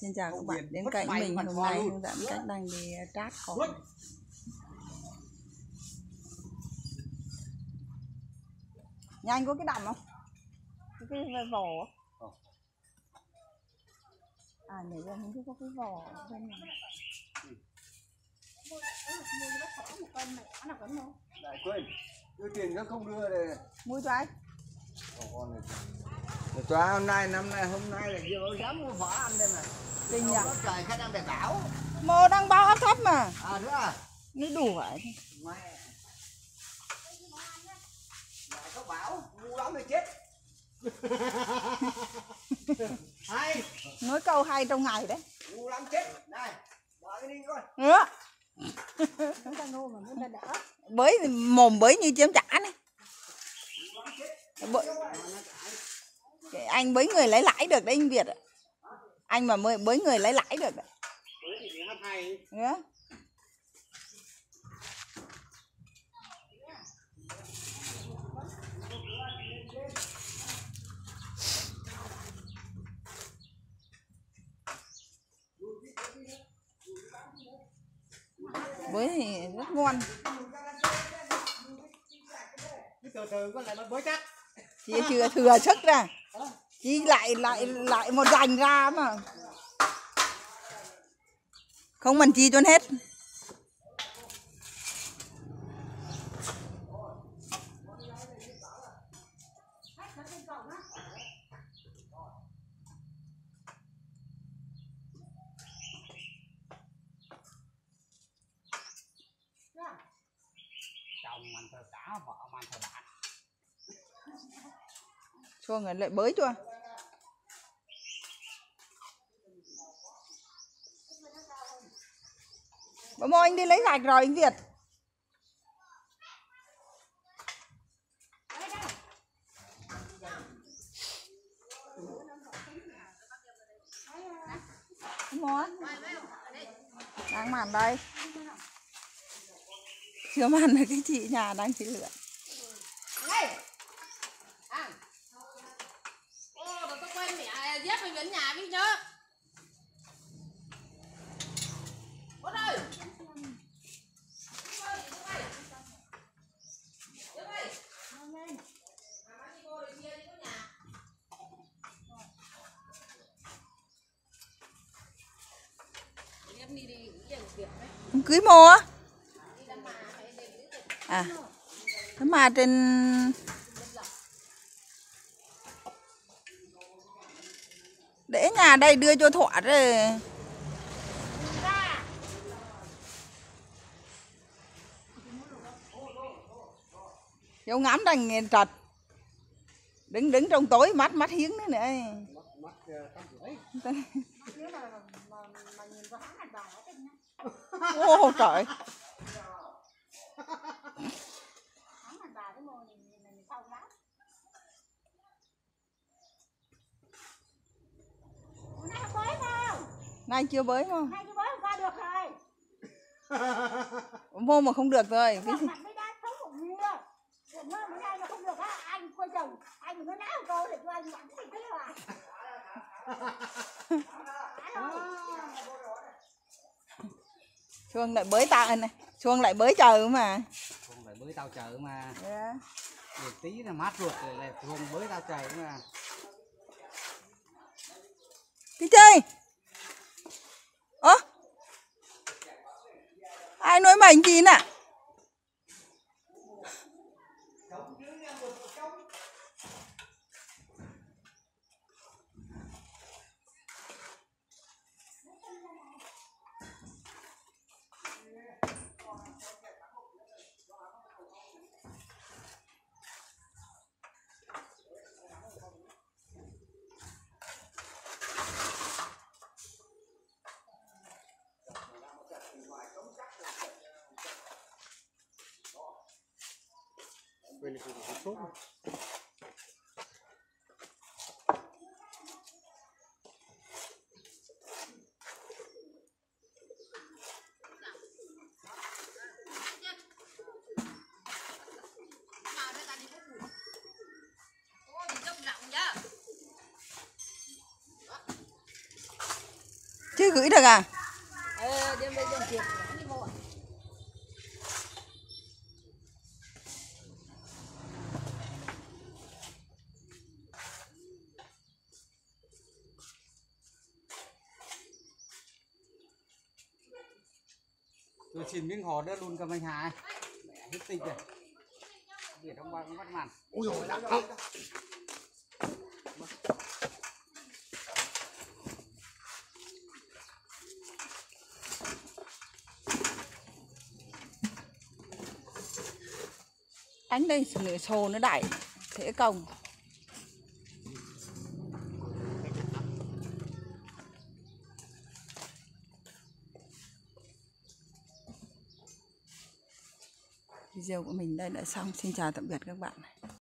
Xin chào các bạn đến cạnh mình hôm nay hướng dẫn cách đành đi trát cỏ Vứt. nhà anh có cái đầm không? Cái vỏ Ờ. à nãy giờ mình có cái vỏ bên này. Lại quên đưa tiền các không đưa đây mua cho anh. Còn con này Cho hôm nay năm nay hôm nay là chưa dám mua phở ăn đây mà. Kinh nhỉ trời khách ăn để bảo. Mồ đang bao áp thấp mà. À nữa à nó đủ vậy. Mẹ lại có bảo ngu lắm thì chết. Hay. Nói câu hay trong ngày đấy. Ngu lắm chết. Này bỏ cái đi coi. Nữa chúng ta ngu mà chúng ta đỡ bới mồm bới như chiếm chả này. Bới, anh với người lấy lãi được đấy anh Việt ạ. Anh mà mới với người lấy lãi được đấy Yeah. bới thì rất ngon. Từ từ, con lại nó bới chắc chỉ chưa thừa sức ra. Chỉ lại lại lại một dành ra mà. Không mình chi cho hết. Chồng mình thờ cả vợ mình thờ bạn cho người lại bới chưa Bố mô anh đi lấy gạch rồi, anh Việt. Bố đang màn đây. Chưa màn là cái chị nhà đang chỉ lửa Này À Ô, tao tao quên mẹ dép mình đến nhà đi chứ Bố ơi. Cưới á. À. Cái mà trên để nhà đây đưa cho thỏa rồi dấu ngắm đang nghiền trật đứng đứng trong tối, mắt mắt hiếng nữa nữa ô, trời rưỡi Nếu mà, mà, mà nhìn có hãng hạt vàng nó thích nhá ô trời Hãng hạt vàng cái mồi nhìn nhìn mình sâu lắm Hôm nay không bới đâu nay chưa bới mà Nay cái bới hôm qua được rồi. Mô mà không được rồi. Cái không Anh chồng Anh nó náo cô cho anh thì thế à. Chuông lại bới tạ này chuông lại bới chờ mà. Không phải bới tao chờ mà. Yeah. được tí là mát ruột rồi lại không bới tao chờ mà. Đi chơi ơ ai nói mảnh gì nè? великого готова. Chưa gửi được à? Ờ, đem đây đem tiền. Tôi xin miếng hồ đó luôn cầm anh Hà mẹ hết tinh rồi. Biệt ông ba cũng bắt màn. Ui rồi đã đánh đây nửa xô nó đẩy. Thế công video của mình đây. Đã xong. Xin chào tạm biệt các bạn.